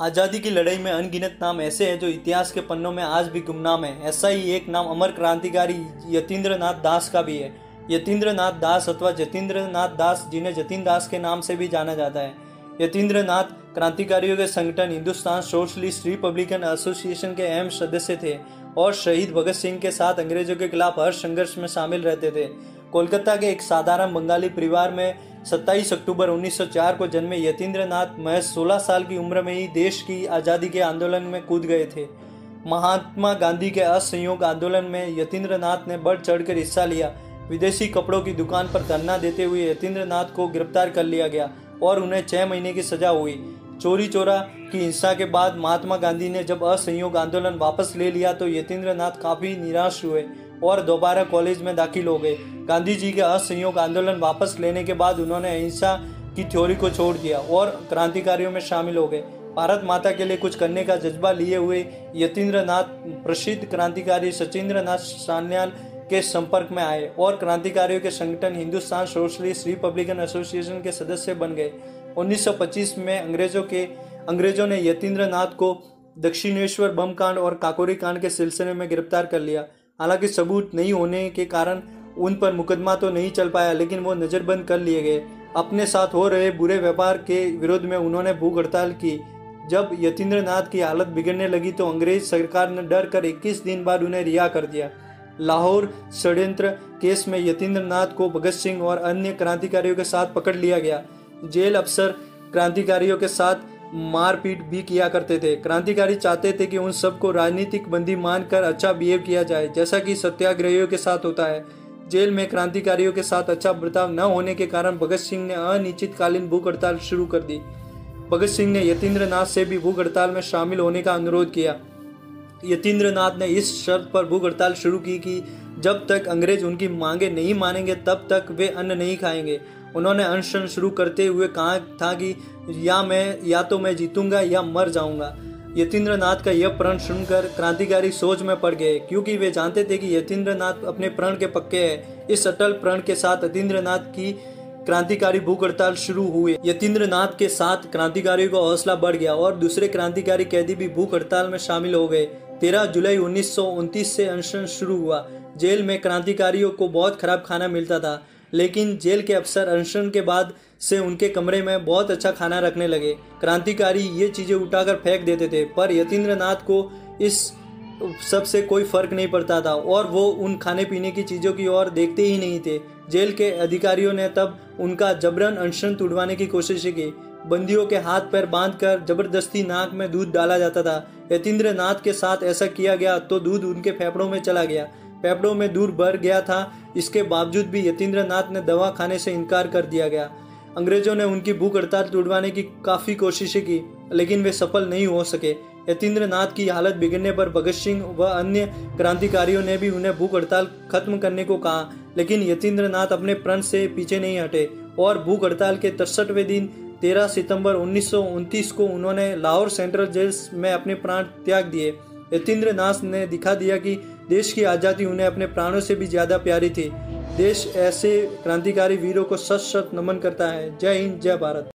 आज़ादी की लड़ाई में अनगिनत नाम ऐसे हैं जो इतिहास के पन्नों में आज भी गुमनाम है। ऐसा ही एक नाम अमर क्रांतिकारी यतीन्द्र नाथ दास का भी है। यतीन्द्र नाथ दास अथवा जतीन्द्र नाथ दास, जिन्हें जतीन दास के नाम से भी जाना जाता है। यतीन्द्र नाथ क्रांतिकारियों के संगठन, हिंदुस्तान सोशलिस्ट रिपब्लिकन एसोसिएशन के अहम सदस्य थे और शहीद भगत सिंह के साथ अंग्रेज़ों के खिलाफ हर संघर्ष में शामिल रहते थे। कोलकाता के एक साधारण बंगाली परिवार में 27 अक्टूबर 1904 को जन्मे यतीन्द्र नाथ महज 16 साल की उम्र में ही देश की आज़ादी के आंदोलन में कूद गए थे। महात्मा गांधी के असहयोग आंदोलन में यतीन्द्र नाथ ने बढ़ चढ़कर हिस्सा लिया। विदेशी कपड़ों की दुकान पर धरना देते हुए यतीन्द्र नाथ को गिरफ़्तार कर लिया गया और उन्हें छः महीने की सजा हुई। चोरी चोरा की हिंसा के बाद महात्मा गांधी ने जब असहयोग आंदोलन वापस ले लिया तो यतीन्द्र नाथ काफ़ी निराश हुए और दोबारा कॉलेज में दाखिल हो गए। गांधी जी के असहयोग आंदोलन वापस लेने के बाद उन्होंने अहिंसा की थ्योरी को छोड़ दिया और क्रांतिकारियों में शामिल हो गए। भारत माता के लिए कुछ करने का जज्बा लिए हुए यतीन्द्र नाथ प्रसिद्ध क्रांतिकारी सचिंद्र नाथ सान्याल के संपर्क में आए और क्रांतिकारियों के संगठन हिंदुस्तान सोशलिस्ट रिपब्लिकन एसोसिएशन के सदस्य बन गए। 1925 में अंग्रेज़ों के, अंग्रेज़ों ने यतीन्द्र नाथ को दक्षिणेश्वर बम कांड और काकोरी कांड के सिलसिले में गिरफ़्तार कर लिया। हालाँकि सबूत नहीं होने के कारण उन पर मुकदमा तो नहीं चल पाया, लेकिन वो नज़रबंद कर लिए गए। अपने साथ हो रहे बुरे व्यापार के विरोध में उन्होंने भूख हड़ताल की। जब यतीन्द्र नाथ की हालत बिगड़ने लगी तो अंग्रेज़ सरकार ने डर कर 21 दिन बाद उन्हें रिहा कर दिया। लाहौर षड्यंत्र केस में यतीन्द्र को भगत सिंह और अन्य क्रांतिकारियों के साथ पकड़ लिया गया। जेल अफसर क्रांतिकारियों के साथ मारपीट भी किया करते थे। क्रांतिकारी चाहते थे कि उन सबको राजनीतिक बंदी मानकर अच्छा बिहेव किया जाए, जैसा कि सत्याग्रहियों के साथ होता है। जेल में क्रांतिकारियों के साथ अच्छा बर्ताव न होने के कारण भगत सिंह ने अनिश्चितकालीन भूख हड़ताल शुरू कर दी। भगत सिंह ने यतीन्द्र नाथ से भी भूख हड़ताल में शामिल होने का अनुरोध किया। यतीन्द्र नाथ ने इस शर्त पर भूख हड़ताल शुरू की कि जब तक अंग्रेज़ उनकी मांगे नहीं मानेंगे, तब तक वे अन्न नहीं खाएँगे। उन्होंने अनशन शुरू करते हुए कहा था कि या मैं, या तो मैं जीतूँगा या मर जाऊँगा। यतीन्द्र नाथ का यह प्रण सुनकर क्रांतिकारी सोच में पड़ गए, क्योंकि वे जानते थे कि यतीन्द्र नाथ अपने प्रण के पक्के हैं। इस अटल प्रण के साथ यतीन्द्र नाथ की क्रांतिकारी भूख हड़ताल शुरू हुए यतीन्द्र नाथ के साथ क्रांतिकारियों का हौसला बढ़ गया और दूसरे क्रांतिकारी कैदी भी भूख हड़ताल में शामिल हो गए। तेरह जुलाई उन्नीस सौ उनतीस से अनशन शुरू हुआ। जेल में क्रांतिकारियों को बहुत खराब खाना मिलता था। लेकिन जेल के अफसर अनशन के बाद से उनके कमरे में बहुत अच्छा खाना रखने लगे। क्रांतिकारी ये चीज़ें उठाकर फेंक देते थे, पर यतीन्द्र नाथ को इस सबसे कोई फ़र्क नहीं पड़ता था और वो उन खाने पीने की चीज़ों की ओर देखते ही नहीं थे। जेल के अधिकारियों ने तब उनका जबरन अनशन तुड़वाने की कोशिश की। बंदियों के हाथ पैर बांधकर ज़बरदस्ती नाक में दूध डाला जाता था। यतीन्द्र नाथ के साथ ऐसा किया गया तो दूध उनके फेफड़ों में चला गया। फेफड़ों में दूर भर गया था। इसके बावजूद भी यतीन्द्र नाथ ने दवा खाने से इनकार कर दिया गया। अंग्रेज़ों ने उनकी भूख हड़ताल तुड़वाने की काफ़ी कोशिशें की, लेकिन वे सफल नहीं हो सके। यतीन्द्र नाथ की हालत बिगड़ने पर भगत सिंह व अन्य क्रांतिकारियों ने भी उन्हें भूख हड़ताल खत्म करने को कहा, लेकिन यतीन्द्र नाथ अपने प्रण से पीछे नहीं हटे और भूख हड़ताल के तिरसठवें दिन 13 सितंबर उन्नीस सौ उनतीस को उन्होंने लाहौर सेंट्रल जेल में अपने प्राण त्याग दिए। यतीन्द्र नाथ ने दिखा दिया कि देश की आज़ादी उन्हें अपने प्राणों से भी ज़्यादा प्यारी थी। देश ऐसे क्रांतिकारी वीरों को सत सत नमन करता है। जय हिंद, जय भारत।